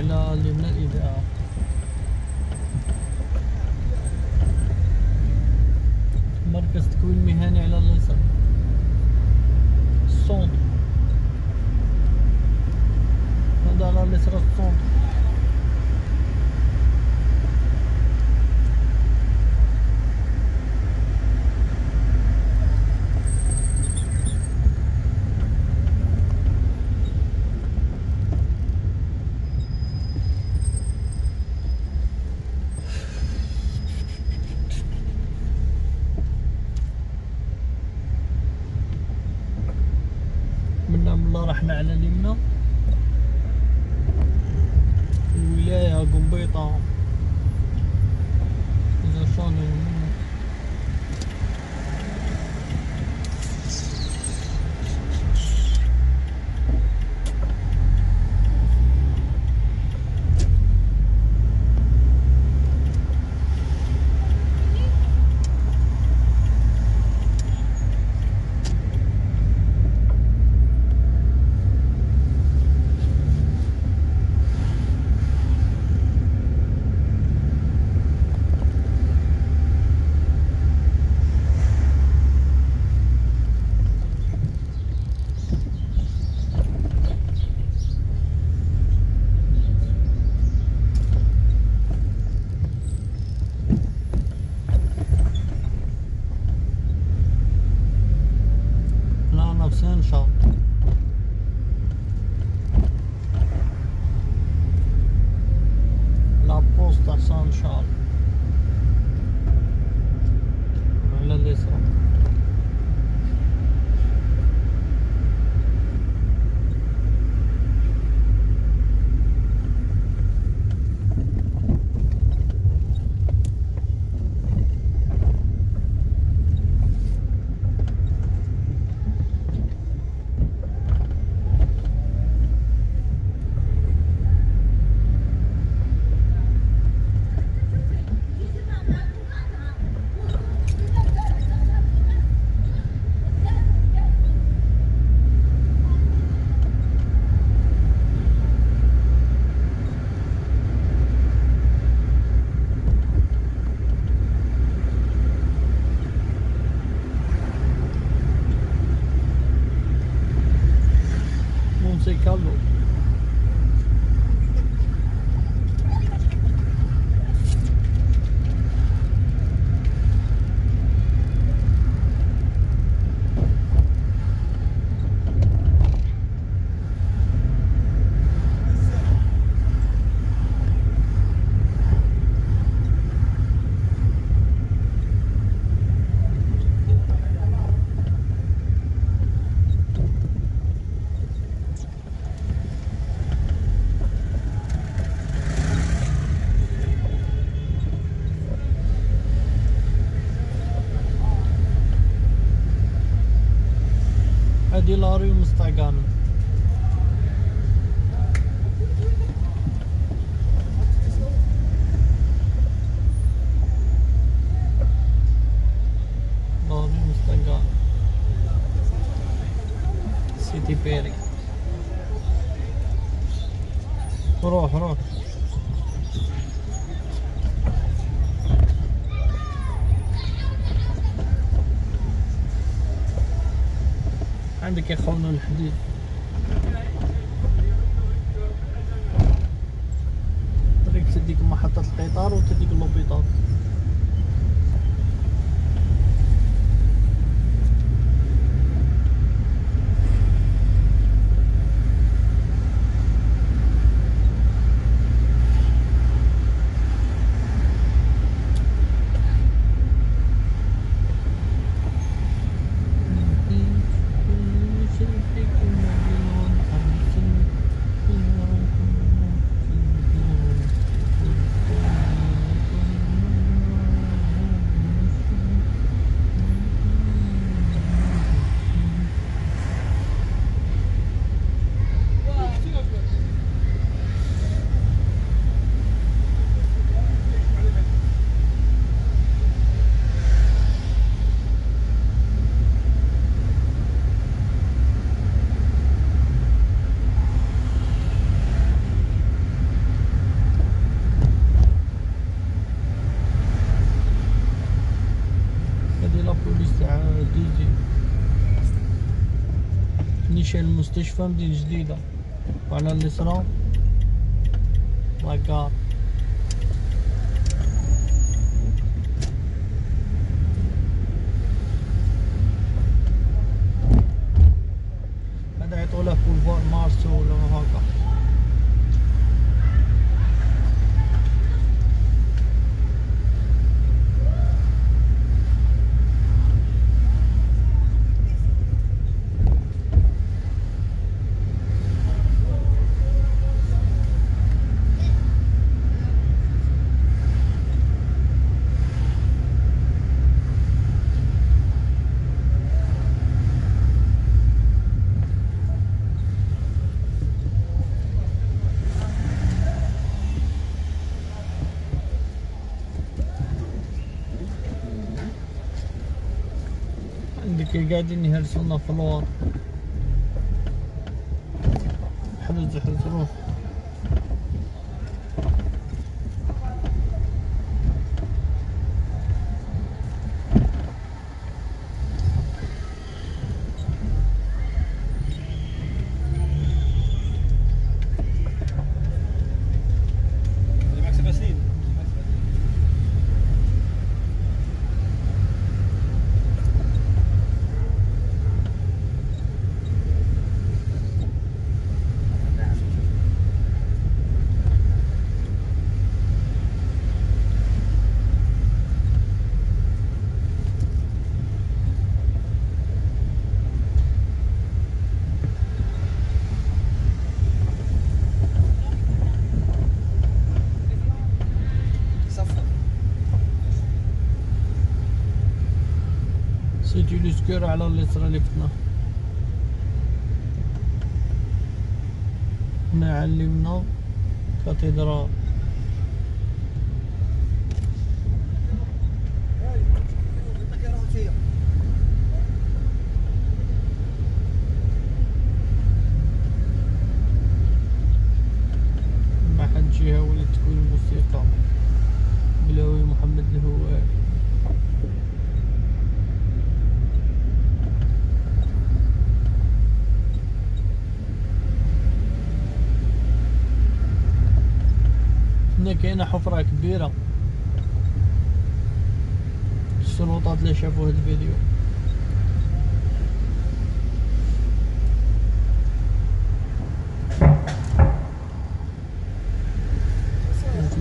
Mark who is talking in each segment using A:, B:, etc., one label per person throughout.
A: على اللي من الاذاعه مركز تكوين مهني على اليسار. yıl arıyoruz Instagram'ı.
B: عندك يا خونا الحديد طريق تديك محطة القطار وتديك اللوبيطال هذه لا بوليس تاع ديزي المستشفى مدينة جديدة. وعلى اليسرى لاكار هذا قاعدين يهرسونا فلور حرز حرز روح. لوسكور على اللي فتنا هنا على اليمنى كاينة حفرة كبيرة. السلطات اللي شافوا هاد الفيديو.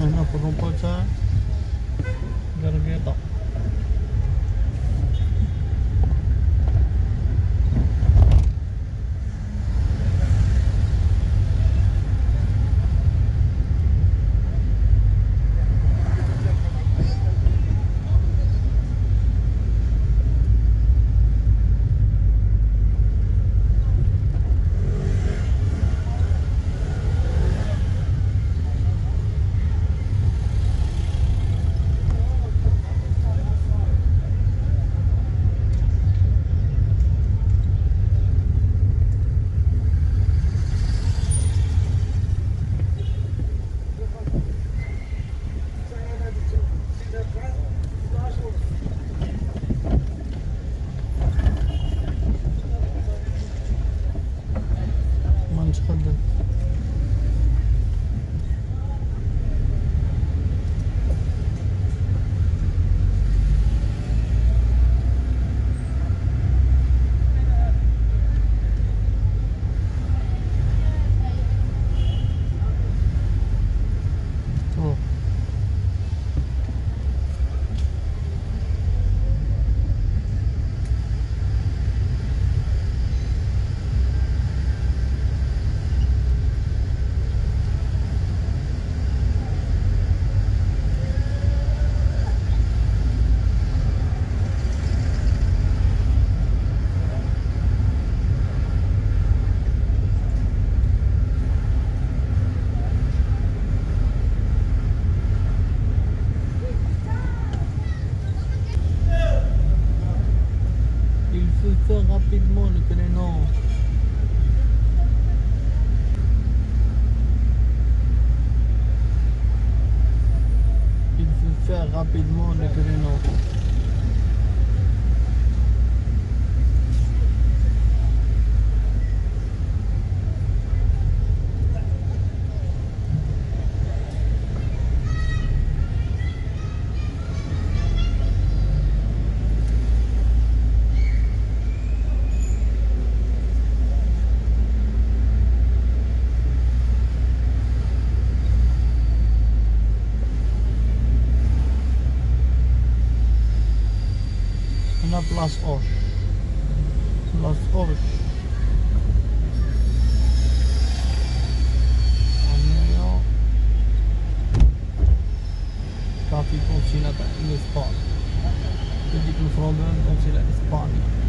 B: هنا في الرومبو تاع in this spot. Them, they feel like.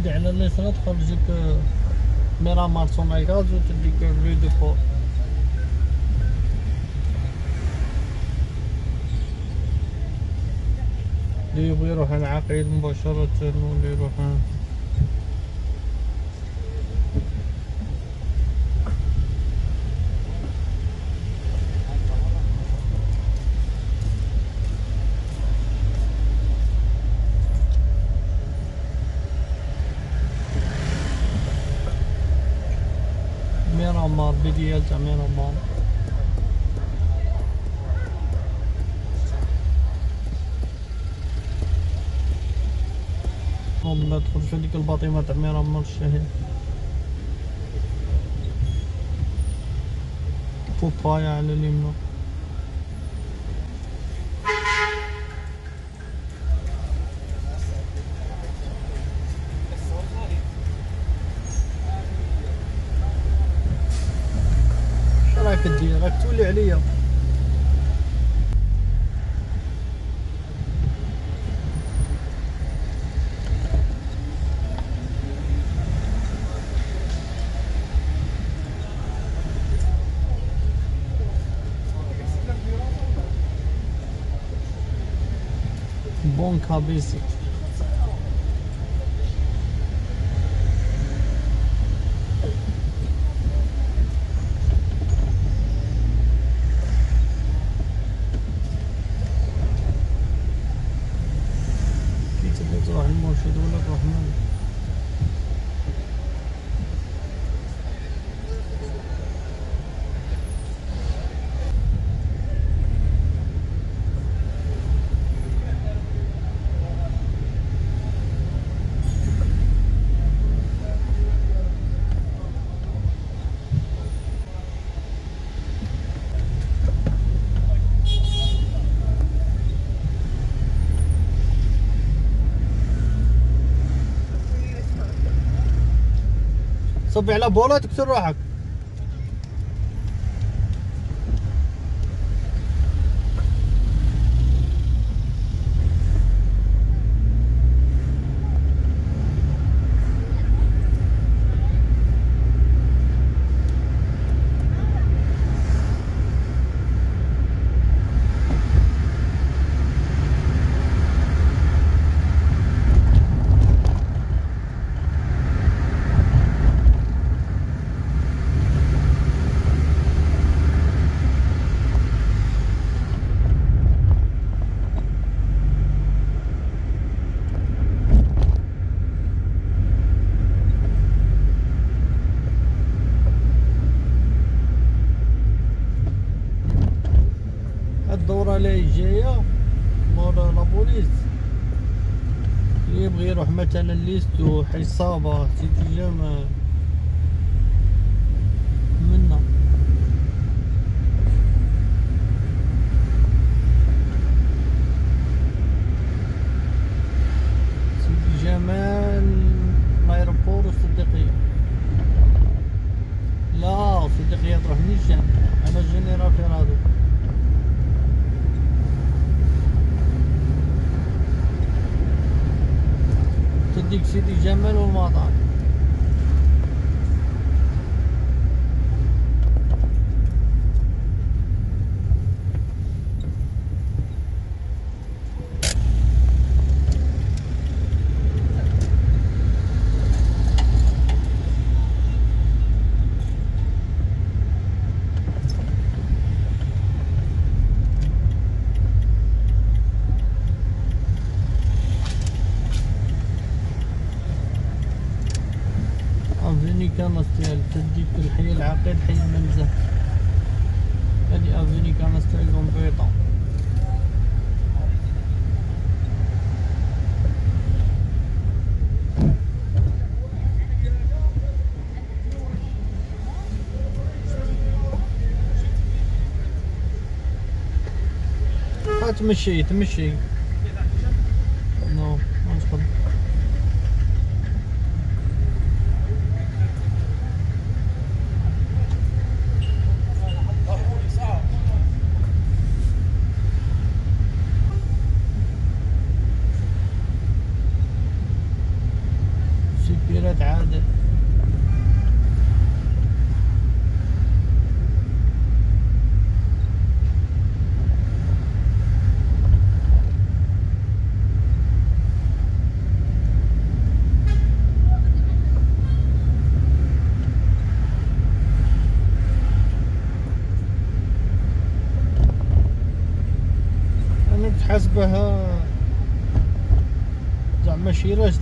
B: هادي على اليسار تخرجك ميرامار سونايغاز وتديك دو فور اللي يبغي يروح العقيل مباشرة واللي يروح. ميرامار بديال تاع ميرامار ما تدخلش هذيك الباطمة تاع ميرامار الشهير بوبايا على اليمنى راك دير راك تولي عليا بونكا بيسك রহমান صبي على بوله تكسر روحك. Hesaba, titreme. şey diyeceğim ben olmadan. 60 70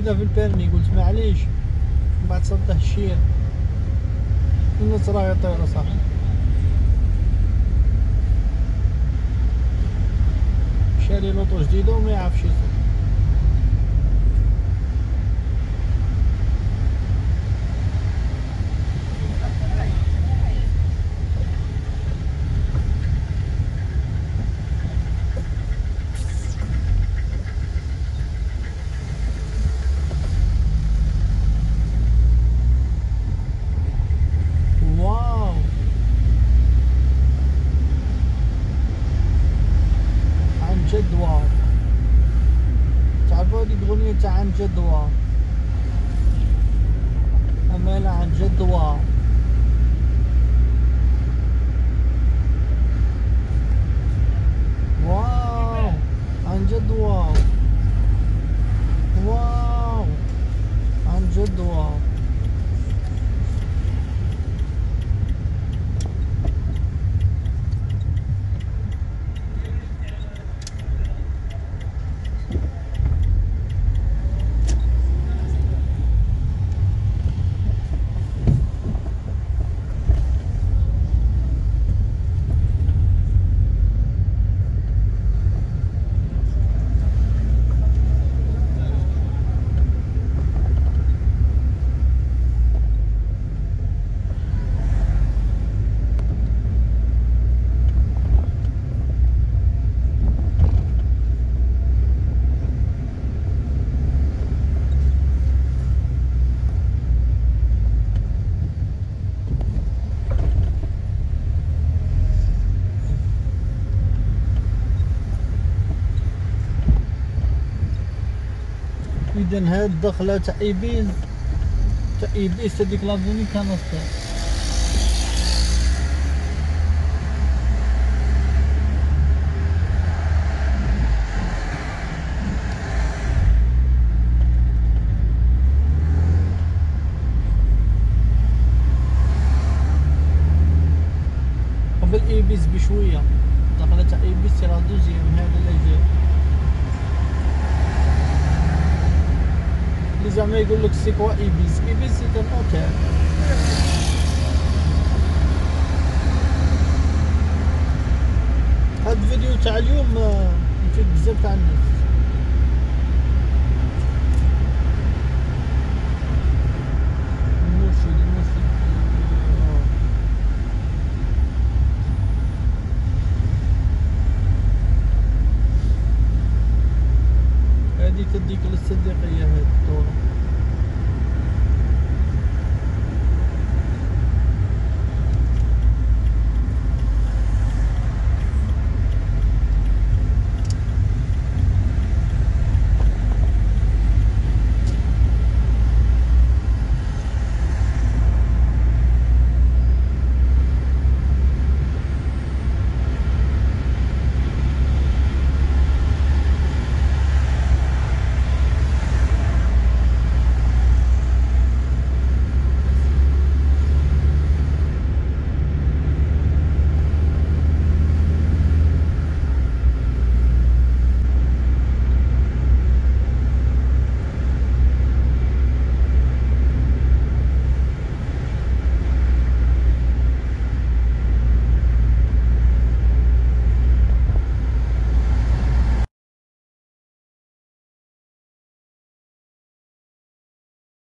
B: الوحيده في البيرمي قلت معليش. من بعد صدح الشير النص راه يطير صح شاري لوطو جديدة وما يعرفش يصير اذا هاد الدخله تاع Ibis تاع Ibis هذيك كانت قبل Ibis بشويه دخلت تاع Ibis c'est la deuxième هذا اللي جاي اللي زعما يقول لك c'est quoi Ibis Ibis c'est un hôtel هاد الفيديو تاع اليوم آه، يفيد بزاف تاع الناس. هذه تديك الدورة